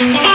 Yeah.